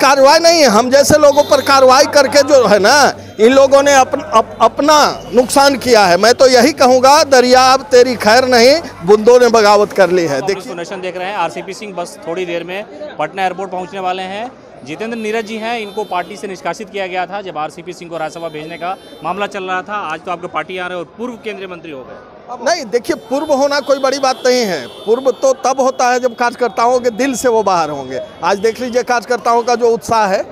कार्रवाई नहीं है। हम जैसे लोगों पर कार्रवाई करके जो है ना इन लोगों ने अपन, अप, अपना नुकसान किया है। मैं तो यही कहूँगा दरिया अब तेरी खैर नहीं बुंदों ने बगावत कर ली है। देखिए। देख रहे हैं आरसीपी सिंह बस थोड़ी देर में पटना एयरपोर्ट पहुँचने वाले हैं। जितेंद्र नीरज जी हैं इनको पार्टी से निष्कासित किया गया था जब आरसीपी सिंह को राज्यसभा भेजने का मामला चल रहा था। आज तो आपके पार्टी आ रहे और पूर्व केंद्रीय मंत्री हो गए। नहीं, देखिए, पूर्व होना कोई बड़ी बात नहीं है। पूर्व तो तब होता है जब कार्यकर्ताओं के दिल से वो बाहर होंगे। आज देख लीजिए कार्यकर्ताओं का जो उत्साह है,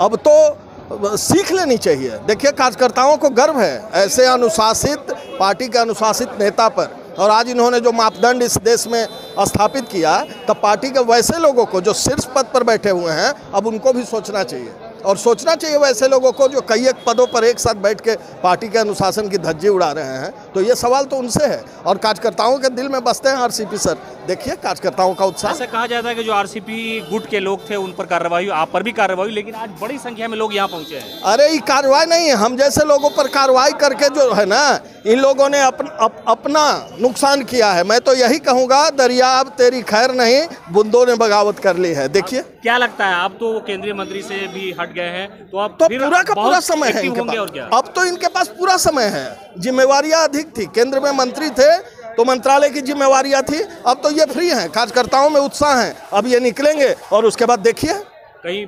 अब तो सीख लेनी चाहिए। देखिए, कार्यकर्ताओं को गर्व है, ऐसे अनुशासित, पार्टी के अनुशासित नेता पर। और आज इन्होंने जो मापदंड इस देश में स्थापित किया, तब पार्टी के वैसे लोगों को जो शीर्ष पद पर बैठे हुए हैं, अब उनको भी सोचना चाहिए। और सोचना चाहिए वैसे लोगों को जो कई एक पदों पर एक साथ बैठ के पार्टी के अनुशासन की धज्जी उड़ा रहे हैं। तो ये सवाल तो उनसे है और कार्यकर्ताओं के दिल में बसते हैं आरसीपी सर। देखिए कार्यकर्ताओं का उत्साह। ऐसा कहा जाता है कि जो आरसीपी गुट के लोग थे उन पर कार्रवाई आप पर भी कार्रवाई लेकिन आज बड़ी संख्या में लोग यहाँ पहुँचे हैं। अरे ये कार्रवाई नहीं है। हम जैसे लोगों पर कार्रवाई करके जो है ना इन लोगों ने अपन, अप, अपना नुकसान किया है। मैं तो यही कहूँगा दरिया अब तेरी खैर नहीं बुंदों ने बगावत कर ली है। देखिए। क्या लगता है अब तो केंद्रीय मंत्री से भी हट गए हैं तो अब तो पूरा का पूरा समय है? अब तो इनके पास पूरा समय है। जिम्मेवारियाँ अधिक थी। केंद्र में मंत्री थे तो मंत्रालय की जिम्मेवारियाँ थी अब तो ये फ्री हैं। कार्यकर्ताओं में उत्साह है। अब ये निकलेंगे और उसके बाद देखिए। कहीं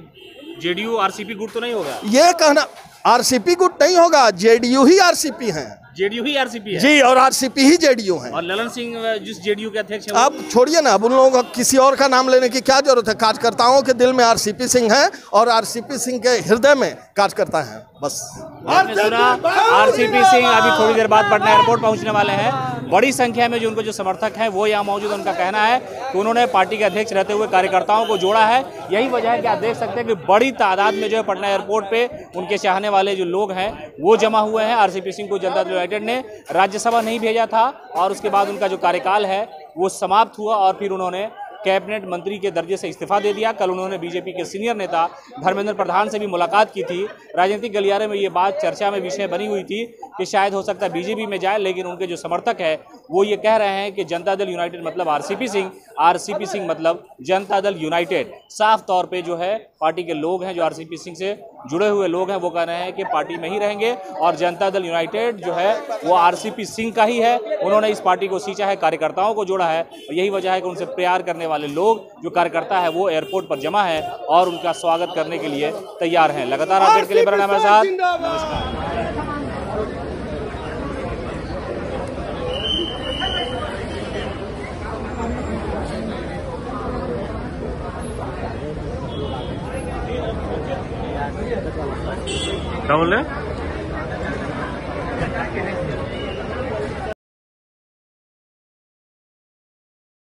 जेडीयू आरसीपी गुट तो नहीं होगा? ये कहना आरसीपी गुट नहीं होगा जेडीयू ही आरसीपी है। जेडीयू ही आरसीपी है। जी और आरसीपी ही जेडीयू है। और ललन सिंह जिस जेडीयू के अध्यक्ष हैं अब छोड़िए ना अब उन लोगों को किसी और का नाम लेने की क्या ज़रूरत है? कार्यकर्ताओं के दिल में आरसीपी सिंह है और आरसीपी सिंह के हृदय में कार्यकर्ता है बस। आरसीपी सिंह अभी थोड़ी देर बाद पटना एयरपोर्ट पहुँचने वाले हैं। बड़ी संख्या में जो उनको जो समर्थक हैं वो यहाँ मौजूद है उनका कहना है कि उन्होंने पार्टी के अध्यक्ष रहते हुए कार्यकर्ताओं को जोड़ा है। यही वजह है कि आप देख सकते हैं कि बड़ी तादाद में जो है पटना एयरपोर्ट पे उनके चाहने वाले जो लोग हैं वो जमा हुए हैं। आरसीपी सिंह को जनता दल यूनाइटेड ने राज्यसभा नहीं भेजा था और उसके बाद उनका जो कार्यकाल है, वो समाप्त हुआ और फिर उन्होंने कैबिनेट मंत्री के दर्जे से इस्तीफा दे दिया। कल उन्होंने बीजेपी के सीनियर नेता धर्मेंद्र प्रधान से भी मुलाकात की थी। राजनीतिक गलियारे में ये बात चर्चा में विषय बनी हुई थी। कि शायद हो सकता है बीजेपी में जाए, लेकिन उनके जो समर्थक है, वो ये कह रहे हैं कि जनता दल यूनाइटेड मतलब आरसीपी सिंह आरसीपी सिंह मतलब जनता दल यूनाइटेड साफ़ तौर पे जो है, पार्टी के लोग हैं, जो आरसीपी सिंह से जुड़े हुए लोग हैं, वो कह रहे हैं कि पार्टी में ही रहेंगे और जनता दल यूनाइटेड जो है, वो आरसीपी सिंह का ही है। उन्होंने इस पार्टी को सींचा है, कार्यकर्ताओं को जोड़ा है। यही वजह है कि उनसे प्यार करने वाले लोग, जो कार्यकर्ता है, वो एयरपोर्ट पर जमा है और उनका स्वागत करने के लिए तैयार हैं। लगातार अपडेट के लिए मेरा नाम है साथ नमस्कार। क्या बोल रहे